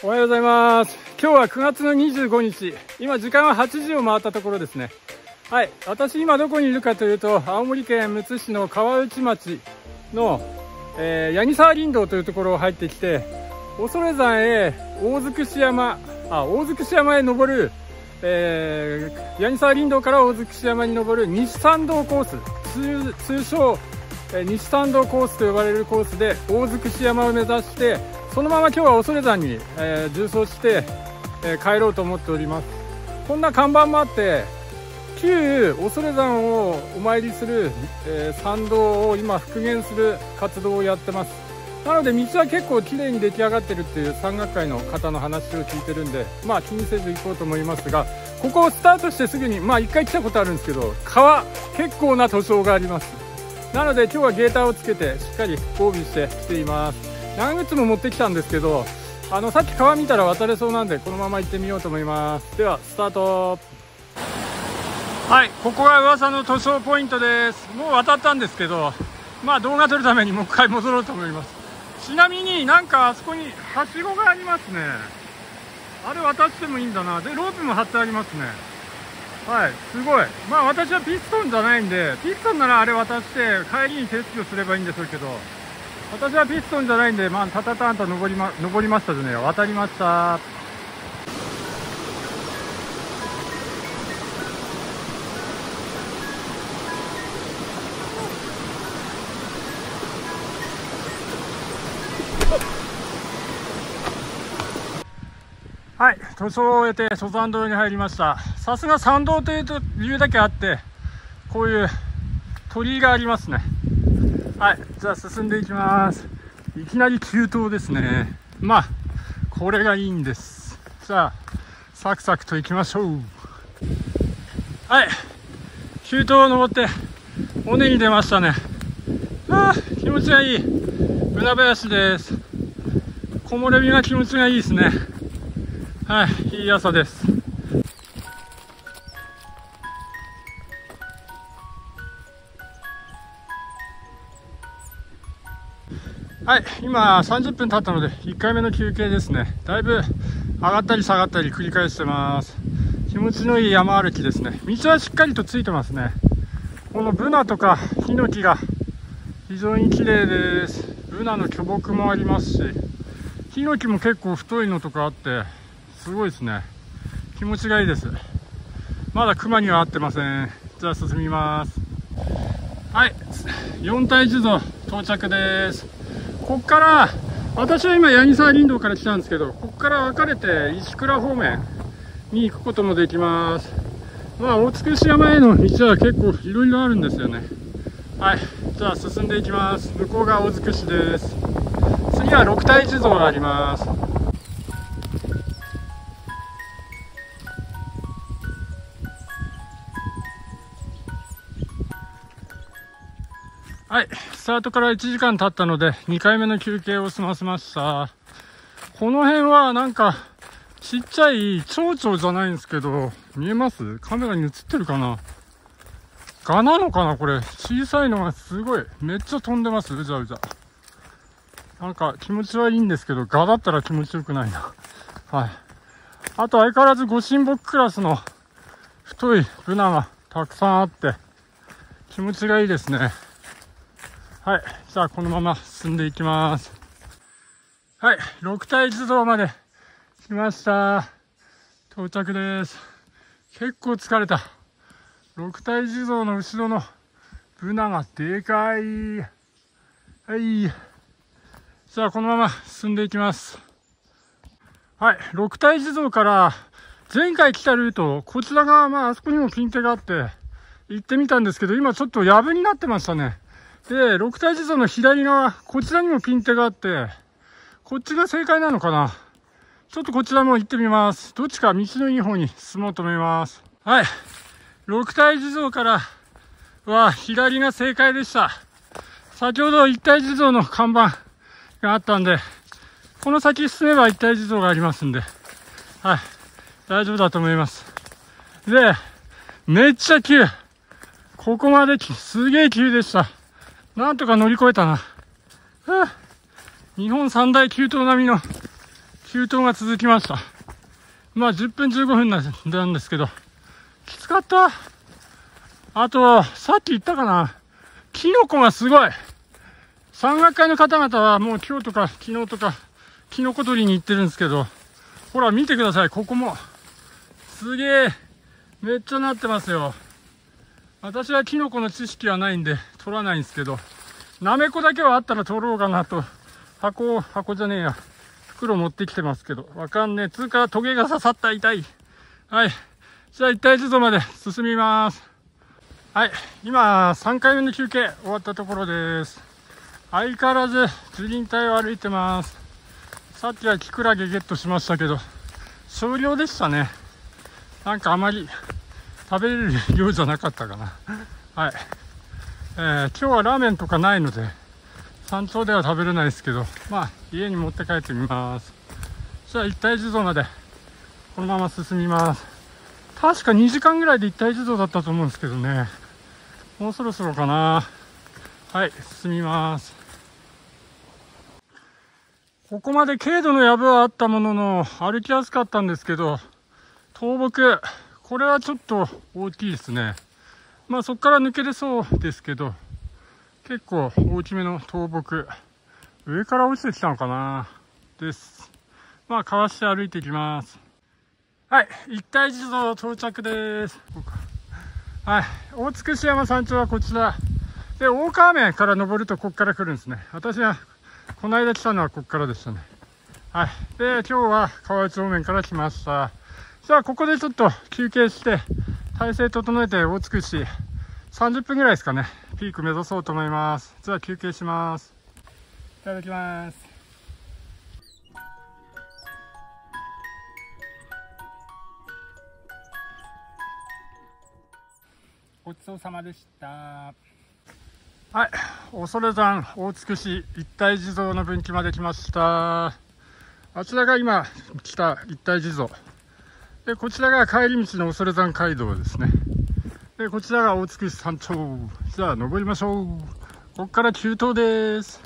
おはようございます。今日は9月の25日。今時間は8時を回ったところですね。はい。私今どこにいるかというと青森県むつ市の川内町の、えー、八木沢林道というところを入ってきて恐山へ大尽山あ大尽山へ登るえー、八木沢林道から大尽山に登る西参道コース通称、え、西参道コースと呼ばれるコースで大尽山を目指してそのまま今日は恐山に、えー、重走して、えー、帰ろうと思っております。こんな看板もあって旧恐山をお参りする、えー、参道を今復元する活動をやってます。なので道は結構綺麗に出来上がってるっていう山岳会の方の話を聞いてるんでまあ気にせず行こうと思いますがここをスタートしてすぐにまあ1回来たことあるんですけど川結構な塗装があります。なので今日はゲーターをつけてしっかり防備してきています。長靴も持ってきたんですけどあのさっき川見たら渡れそうなんでこのまま行ってみようと思いますではスタートはいここが噂の塗装ポイントですもう渡ったんですけどまあ動画撮るためにもう一回戻ろうと思いますちなみになんかあそこにはしごがありますねあれ渡してもいいんだなでロープも張ってありますねはいすごいまあ私はピストンじゃないんでピストンならあれ渡して帰りに撤去すればいいんでしょうけど私はピストンじゃないんで、まあ、タタタンと登りま、登りましたじゃね渡りました。はい、塗装を終えて登山道に入りました。さすが山道という理由だけあって、こういう鳥居がありますね。はい、じゃあ進んでいきます。いきなり急登ですね。まあ、これがいいんです。じゃあ、サクサクと行きましょう。はい、急登を登って、尾根に出ましたね。ああ、気持ちがいい。船林です。木漏れ日が気持ちがいいですね。はい、いい朝です。はい今30分経ったので1回目の休憩ですね。だいぶ上がったり下がったり繰り返してます。気持ちのいい山歩きですね。道はしっかりとついてますね。このブナとかヒノキが非常に綺麗です。ブナの巨木もありますしヒノキも結構太いのとかあってすごいですね。気持ちがいいです。まだクマには会ってません。じゃあ進みます。はい4体地蔵到着です。こっから、私は今、八木沢林道から来たんですけど、ここから分かれて石倉方面に行くこともできます。まあ、大尽山への道は結構いろいろあるんですよね。はい。じゃあ進んでいきます。向こうが大尽です。次は六体地蔵があります。はい。スタートから1時間経ったので、2回目の休憩を済ませました。この辺はなんか、ちっちゃい蝶々じゃないんですけど、見えます？カメラに映ってるかな？ガなのかなこれ？小さいのがすごい。めっちゃ飛んでます。うじゃうじゃ。なんか気持ちはいいんですけど、ガだったら気持ちよくないな。はい。あと相変わらずご神木クラスの太いブナがたくさんあって、気持ちがいいですね。はい。じゃあ、このまま進んでいきます。はい。六体地蔵まで来ました。到着です。結構疲れた。六体地蔵の後ろのブナがでかい。はい。じゃあ、このまま進んでいきます。はい。六体地蔵から前回来たルート、こちらが、まあ、あそこにもピン手があって、行ってみたんですけど、今ちょっと藪になってましたね。で、六体地蔵の左側、こちらにもピン手があって、こっちが正解なのかな？ちょっとこちらも行ってみます。どっちか道のいい方に進もうと思います。はい。六体地蔵からは左が正解でした。先ほど一体地蔵の看板があったんで、この先進めば一体地蔵がありますんで、はい。大丈夫だと思います。で、めっちゃ急。ここまですげえ急でした。なんとか乗り越えたな。日本三大急登並みの急登が続きました。まあ10分15分なんですけど、きつかった。あと、さっき言ったかな。キノコがすごい。山岳会の方々はもう今日とか昨日とか、キノコ取りに行ってるんですけど、ほら見てください、ここも。すげえ。めっちゃなってますよ。私はキノコの知識はないんで取らないんですけど、なめこだけはあったら取ろうかなと、箱を、箱じゃねえや。袋持ってきてますけど、わかんねえ。通過トゲが刺さった痛い。はい。じゃあ一体地蔵まで進みます。はい。今、3回目の休憩終わったところです。相変わらず樹林帯を歩いてます。さっきはキクラゲゲットしましたけど、少量でしたね。なんかあまり食べれる量じゃなかったかな。はい。えー、今日はラーメンとかないので、山頂では食べれないですけど、まあ、家に持って帰ってみます。じゃあ、一体地蔵まで、このまま進みます。確か2時間ぐらいで一体地蔵だったと思うんですけどね。もうそろそろかな。はい、進みます。ここまで軽度の藪はあったものの、歩きやすかったんですけど、倒木、これはちょっと大きいですね。まあそこから抜けれそうですけど、結構大きめの倒木。上から落ちてきたのかなです。まあ、かわして歩いていきます。はい、一体地蔵到着です。はい、大津山山頂はこちら。で、大川面から登るとここから来るんですね。私は、この間来たのはここからでしたね。はい。で、今日は川内方面から来ました。じゃあ、ここでちょっと休憩して、体勢整えて大津し、30分ぐらいですかね。ピーク目指そうと思います。じゃあ休憩します。いただきます。ごちそうさまでした。はい、恐山大津市一体地蔵の分岐まで来ました。あちらが今来た一体地蔵。で、こちらが帰り道の恐山街道ですね。で、こちらが大津山頂。じゃあ、登りましょう。ここから急登です。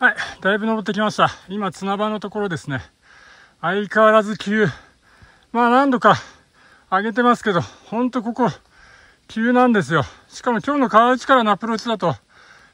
はい、だいぶ登ってきました。今、砂場のところですね。相変わらず急。まあ、何度か上げてますけど、ほんとここ、急なんですよ。しかも今日の川内からのアプローチだと、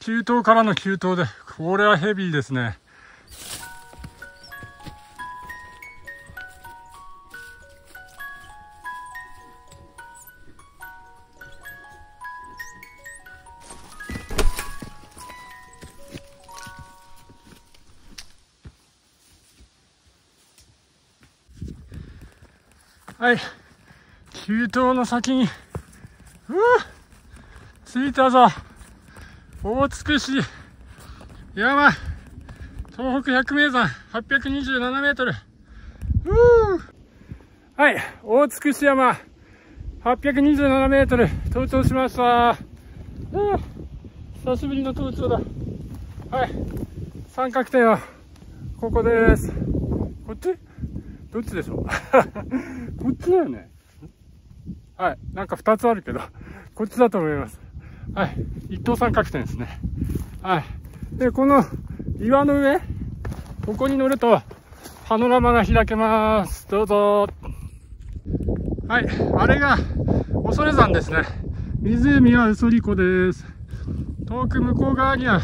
急登からの急登で、これはヘビーですね。はい。急登の先に、う着いたぞ。大津市山、東北百名山827メートル。はい、大津市山827メートル登頂しました。久しぶりの登頂だ。はい、三角点はここです。こっち？どっちでしょう？こっちだよね。はい。なんか二つあるけど、こっちだと思います。はい。一等三角点ですね。はい。で、この岩の上、ここに乗ると、パノラマが開けます。どうぞ。はい。あれが、恐山ですね。湖は嘘り湖です。遠く向こう側には、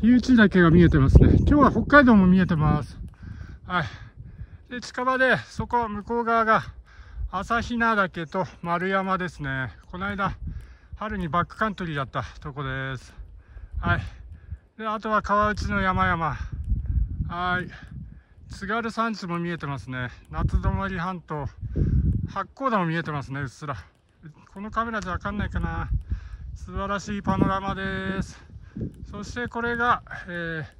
火打ち岳が見えてますね。今日は北海道も見えてます。はい。で、近場で、そこ、向こう側が、朝比奈岳と丸山ですね。この間、春にバックカントリーだったとこです。はい。で、あとは川内の山々。はい。津軽山地も見えてますね。夏泊半島。八甲田も見えてますね、うっすら。このカメラじゃわかんないかな。素晴らしいパノラマです。そしてこれが、えー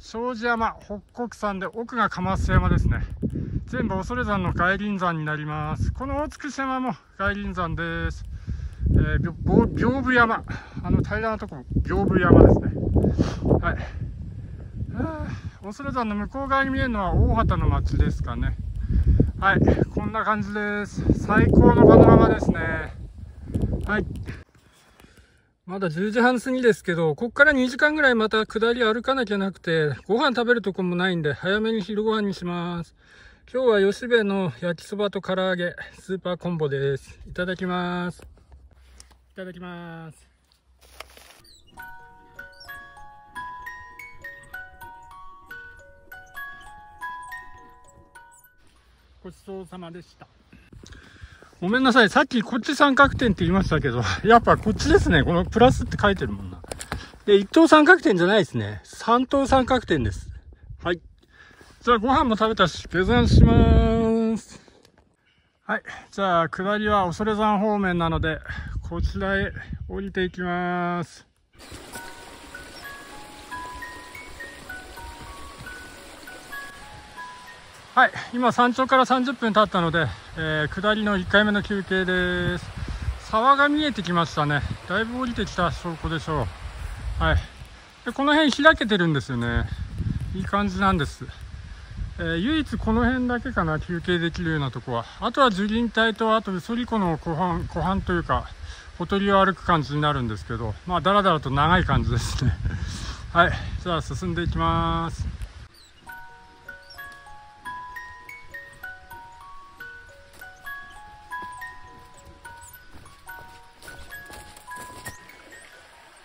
庄司山、北国山で奥が釜須山ですね。全部恐山の外輪山になります。この大津山も外輪山です。えー、屏風山。あの平らなとこ、屏風山ですね。はい。恐山の向こう側に見えるのは大畑の町ですかね。はい。こんな感じです。最高のパノラマですね。はい。まだ10時半過ぎですけど、こっから2時間ぐらいまた下り歩かなきゃなくて、ご飯食べるとこもないんで、早めに昼ご飯にします。今日は吉部の焼きそばと唐揚げ、スーパーコンボです。いただきます。いただきます。ごちそうさまでした。ごめんなさい。さっきこっち三角点って言いましたけど、やっぱこっちですね。このプラスって書いてるもんな。で、一等三角点じゃないですね。三等三角点です。じゃあご飯も食べたし、下山しまーす。はい。じゃあ、下りは恐山方面なので、こちらへ降りていきます。はい、今山頂から30分経ったので、えー、下りの1回目の休憩です。沢が見えてきましたね。だいぶ降りてきた証拠でしょう。はい。でこの辺開けてるんですよね。いい感じなんです。えー、唯一この辺だけかな、休憩できるようなとこは。あとは樹林帯と、あとソリ湖の湖畔、湖畔というか、ほとりを歩く感じになるんですけど、まあ、だらだらと長い感じですね。はい。じゃあ、進んでいきます。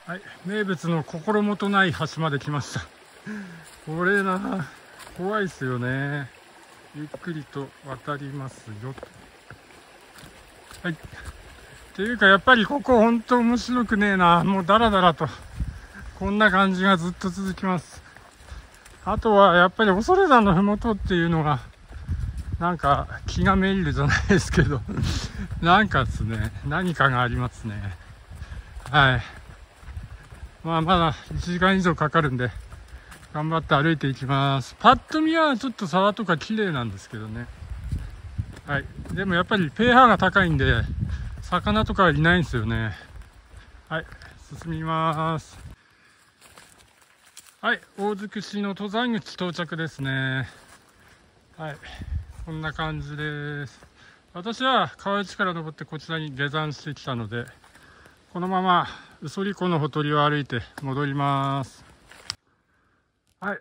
はい、名物の心もとない橋まで来ました。これな、怖いですよね。ゆっくりと渡りますよ。はい。っていうか、やっぱりここほんと面白くねえな。もうダラダラと。こんな感じがずっと続きます。あとは、やっぱり恐山の麓っていうのが、なんか気がめいるじゃないですけど、なんかですね、何かがありますね。はい。まあまだ1時間以上かかるんで、頑張って歩いていきます。パッと見はちょっと沢とか綺麗なんですけどね。はい。でもやっぱり pH が高いんで、魚とかはいないんですよね。はい。進みます。はい。大尽くしの登山口到着ですね。はい。こんな感じです。私は川内から登ってこちらに下山してきたので、このまま嘘里湖のほとりを歩いて戻ります。はい。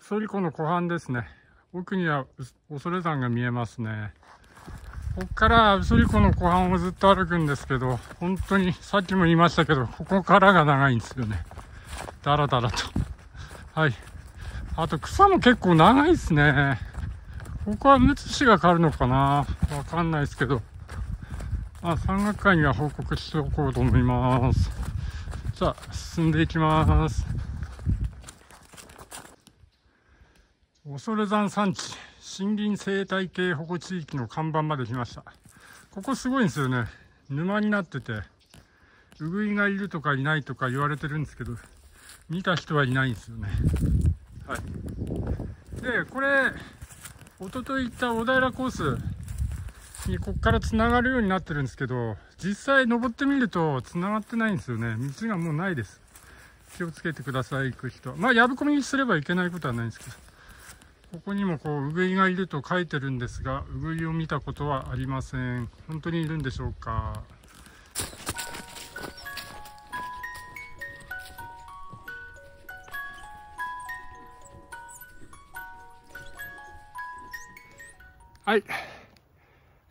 嘘里湖の湖畔ですね。奥には恐山が見えますね。ここから嘘里湖の湖畔をずっと歩くんですけど、本当にさっきも言いましたけど、ここからが長いんですよね。だらだらと。はい。あと草も結構長いですね。ここはムツシがかるのかな？わかんないですけど。あ、山岳会には報告しておこうと思います。さあ、進んでいきます。恐山山地森林生態系保護地域の看板まで来ました。ここすごいんですよね。沼になってて、ウグイがいるとかいないとか言われてるんですけど、見た人はいないんですよね。はい。で、これ、おととい行った小平コースにこっから繋がるようになってるんですけど、実際登ってみると繋がってないんですよね。道がもうないです。気をつけてください、行く人。まあ、やぶ込みにすればいけないことはないんですけど。ここにもこう、ウグイがいると書いてるんですが、ウグイを見たことはありません。本当にいるんでしょうか？はい。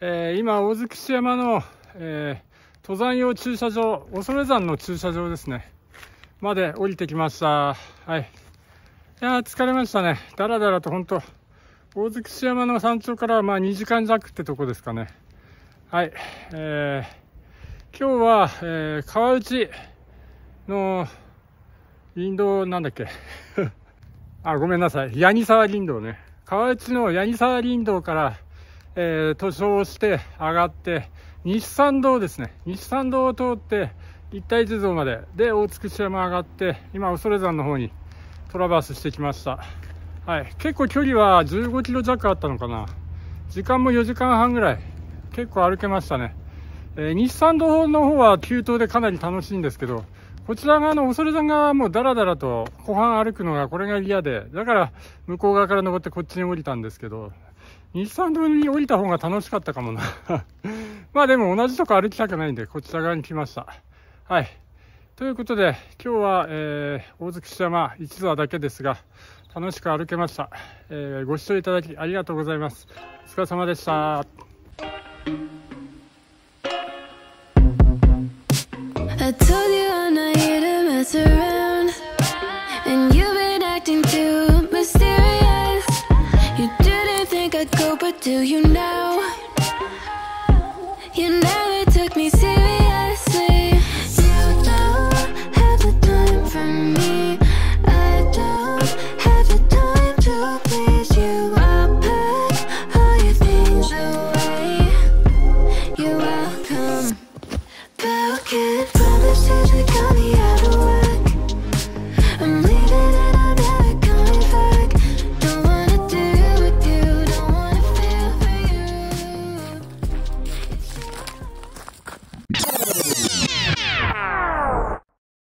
えー、今、大月山のえー、登山用駐車場、恐山の駐車場ですね。まで降りてきました。はい。いや疲れましたね。だらだらと本当大月山の山頂からまあ2時間弱ってとこですかね。はい。えー、今日は、えー、川内の林道なんだっけ？あ、ごめんなさい。八木沢林道ね。川内の八木沢林道から、えー、塗装して上がって、日産道ですね。日産道を通って、立体地蔵まで、で、大津山上がって、今、恐山の方にトラバースしてきました。はい。結構距離は15キロ弱あったのかな。時間も4時間半ぐらい。結構歩けましたね。えー、日産道の方は急登でかなり楽しいんですけど、こちら側の恐山側もうダラダラと後半歩くのがこれが嫌で、だから向こう側から登ってこっちに降りたんですけど、日産道に降りた方が楽しかったかもな まあでも同じとこ歩きたくないんで、こちら側に来ました。はい。ということで、今日は、えー、大月市山一座だけですが、楽しく歩けました、えー。ご視聴いただきありがとうございます。お疲れ様でした。